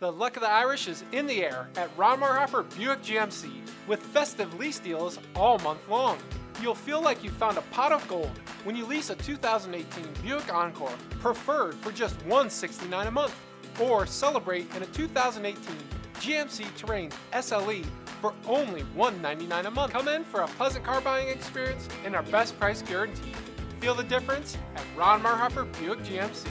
The luck of the Irish is in the air at Ron Marhofer Buick GMC with festive lease deals all month long. You'll feel like you found a pot of gold when you lease a 2018 Buick Encore preferred for just $169 a month or celebrate in a 2018 GMC Terrain SLE for only $199 a month. Come in for a pleasant car buying experience and our best price guarantee. Feel the difference at Ron Marhofer Buick GMC.